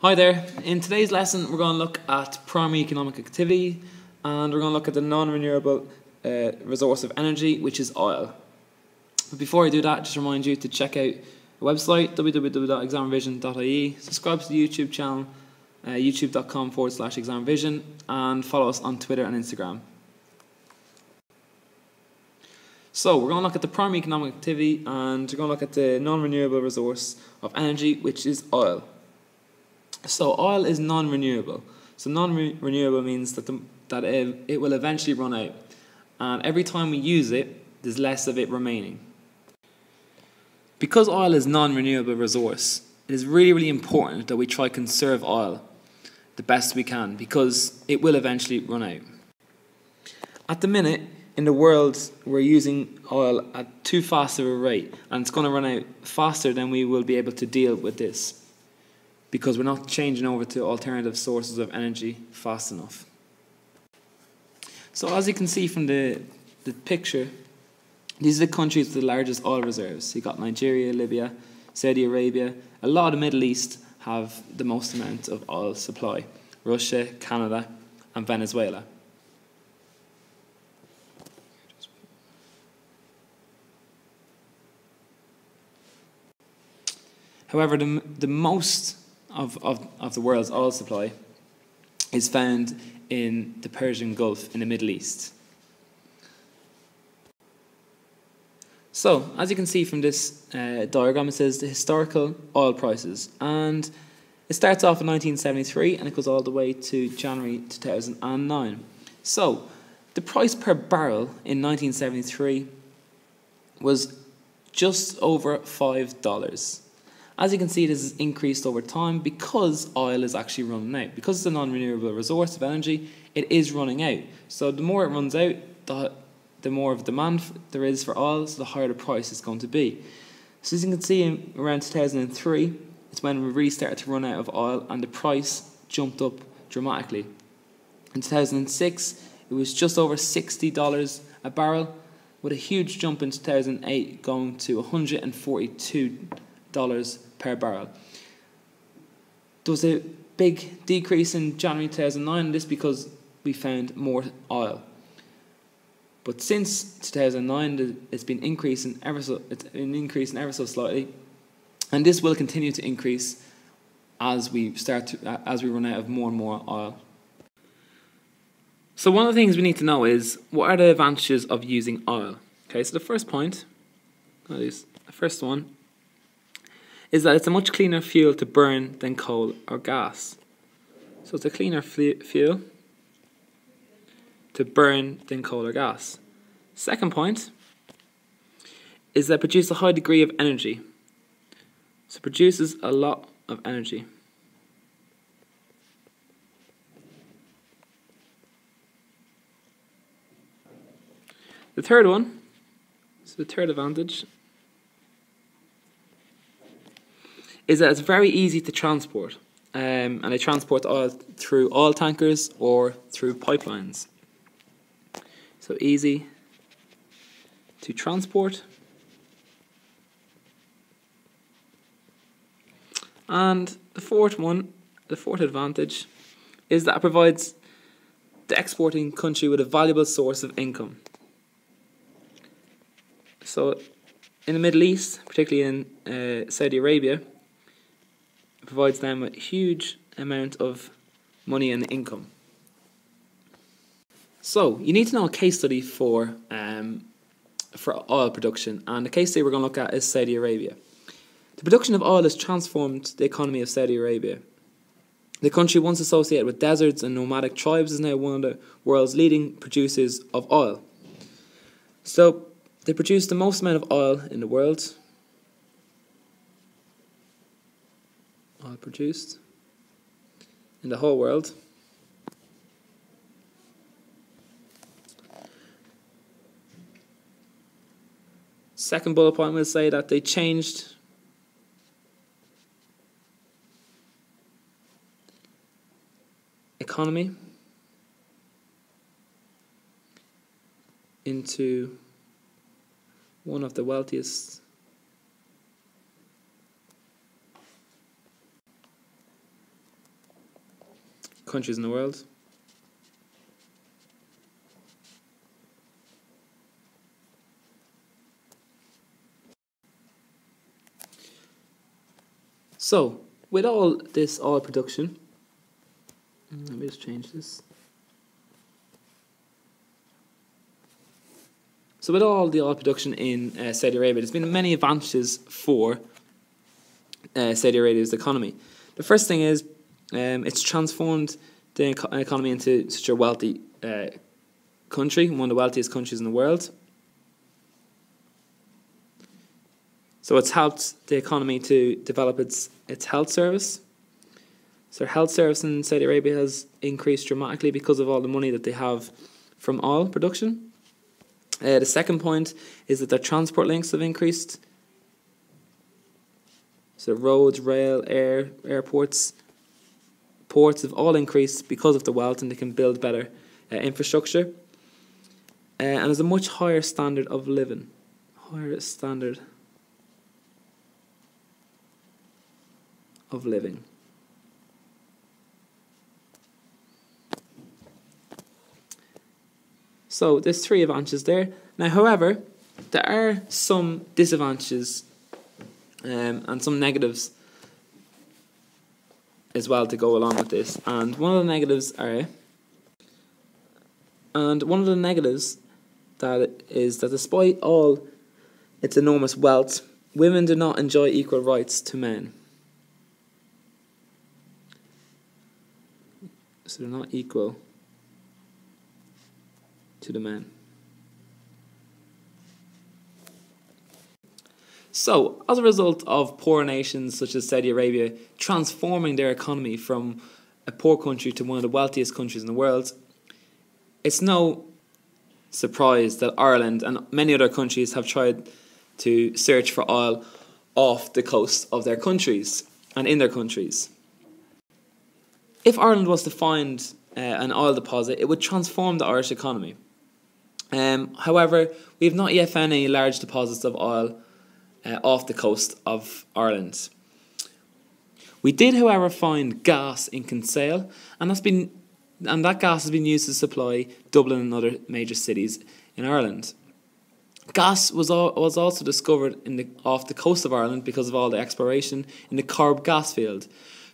Hi there. In today's lesson, we're going to look at primary economic activity and we're going to look at the non renewable uh, resource of energy, which is oil. But before I do that, just remind you to check out the website www.examrevision.ie, subscribe to the YouTube channel, uh, youtube.com forward slash examvision, and follow us on Twitter and Instagram. So, we're going to look at the primary economic activity and we're going to look at the non renewable resource of energy, which is oil. So oil is non-renewable. So non-renewable means that the, that it, it will eventually run out, and every time we use it, there's less of it remaining. Because oil is non-renewable resource, it is really really important that we try to conserve oil the best we can because it will eventually run out. At the minute, in the world, we're using oil at too fast of a rate, and it's going to run out faster than we will be able to deal with this because we're not changing over to alternative sources of energy fast enough. So as you can see from the, the picture, these are the countries with the largest oil reserves. You've got Nigeria, Libya, Saudi Arabia. A lot of Middle East have the most amount of oil supply. Russia, Canada, and Venezuela. However, the, the most of, of, of the world's oil supply is found in the Persian Gulf in the Middle East. So, as you can see from this uh, diagram, it says the historical oil prices. And it starts off in 1973 and it goes all the way to January 2009. So, the price per barrel in 1973 was just over $5. As you can see, this has increased over time because oil is actually running out. Because it's a non-renewable resource of energy, it is running out. So the more it runs out, the, the more of demand there is for oil, so the higher the price is going to be. So as you can see, in around 2003, it's when we really started to run out of oil and the price jumped up dramatically. In 2006, it was just over $60 a barrel, with a huge jump in 2008 going to $142 per barrel. There was a big decrease in January 2009, this because we found more oil. But since 2009, it's been increasing ever so it's been increasing ever so slightly, and this will continue to increase as we start to as we run out of more and more oil. So one of the things we need to know is what are the advantages of using oil. Okay, so the first point, at least the first one, is that it's a much cleaner fuel to burn than coal or gas. So it's a cleaner fuel to burn than coal or gas. Second point is that it produces a high degree of energy. So it produces a lot of energy. The third one, so the third advantage is that it's very easy to transport. Um, and they transport oil through oil tankers or through pipelines. So easy to transport. And the fourth one, the fourth advantage, is that it provides the exporting country with a valuable source of income. So, in the Middle East, particularly in uh, Saudi Arabia, provides them a huge amount of money and income. So you need to know a case study for um, for oil production, and the case study we're going to look at is Saudi Arabia. The production of oil has transformed the economy of Saudi Arabia. The country, once associated with deserts and nomadic tribes, is now one of the world's leading producers of oil. So, they produce the most amount of oil in the world, produced in the whole world. Second bullet point will say that they changed economy into one of the wealthiest countries in the world. So, with all this oil production, mm, let me just change this. So, with all the oil production in uh, Saudi Arabia, there's been many advantages for uh, Saudi Arabia's economy. The first thing is um, it's transformed the economy into such a wealthy uh, country, one of the wealthiest countries in the world. So it's helped the economy to develop its, its health service. So health service in Saudi Arabia has increased dramatically because of all the money that they have from oil production. Uh, the second point is that their transport links have increased. So roads, rail, air, airports, ports have all increased because of the wealth and they can build better uh, infrastructure. Uh, and there's a much higher standard of living. Higher standard of living. So there's three advantages there. Now, however, there are some disadvantages um, and some negatives as well to go along with this. And one of the negatives are, and one of the negatives that is that despite all its enormous wealth, women do not enjoy equal rights to men. So they're not equal to the men. So, as a result of poor nations such as Saudi Arabia transforming their economy from a poor country to one of the wealthiest countries in the world, it's no surprise that Ireland and many other countries have tried to search for oil off the coast of their countries and in their countries. If Ireland was to find uh, an oil deposit, it would transform the Irish economy. Um, however, we have not yet found any large deposits of oil uh, off the coast of Ireland. We did, however, find gas in Kinsale, and that's been and that gas has been used to supply Dublin and other major cities in Ireland. Gas was al- was also discovered in the off the coast of Ireland because of all the exploration in the Corrib gas field.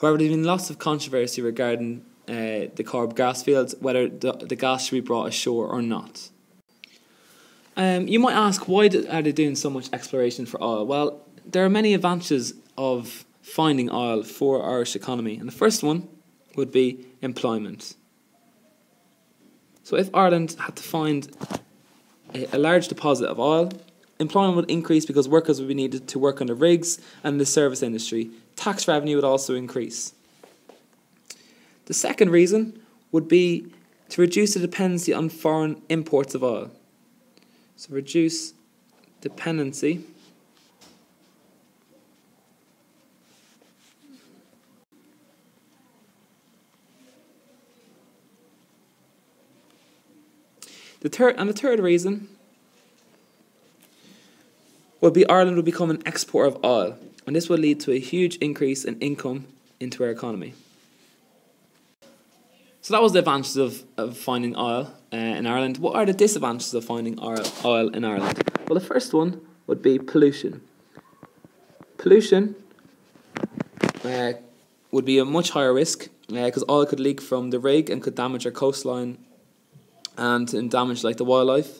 However, there's been lots of controversy regarding uh, the Corrib gas fields, whether the, the gas should be brought ashore or not. Um, you might ask, why do, are they doing so much exploration for oil? Well, there are many advantages of finding oil for Irish economy, and the first one would be employment. So, if Ireland had to find a, a large deposit of oil, employment would increase because workers would be needed to work on the rigs and the service industry. Tax revenue would also increase. The second reason would be to reduce the dependency on foreign imports of oil. So reduce dependency The third and the third reason would be Ireland would become an exporter of oil, and this would lead to a huge increase in income into our economy. So that was the advantages of, of finding oil uh, in Ireland. What are the disadvantages of finding oil, oil in Ireland? Well, the first one would be pollution. Pollution uh, would be a much higher risk because uh, oil could leak from the rig and could damage our coastline and, and damage like the wildlife.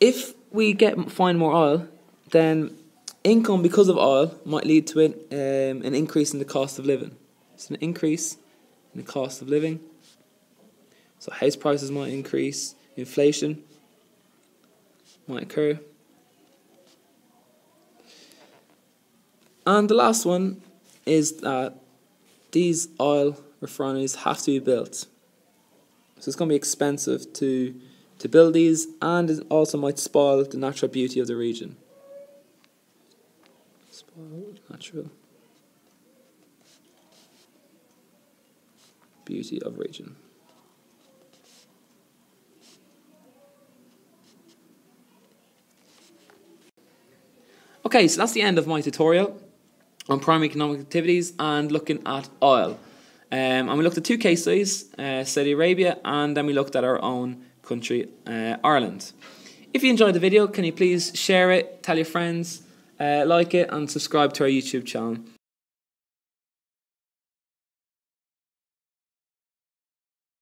If we get find more oil, then income because of oil might lead to an, um, an increase in the cost of living. It's an increase in the cost of living. So house prices might increase, inflation might occur. And the last one is that these oil refineries have to be built. So it's going to be expensive to to build these, and it also might spoil the natural beauty of the region. Spoil natural beauty of region. Okay, so that's the end of my tutorial on primary economic activities and looking at oil. Um, and we looked at two case studies, uh, Saudi Arabia, and then we looked at our own country, uh, Ireland. If you enjoyed the video, can you please share it, tell your friends, uh, like it, and subscribe to our YouTube channel.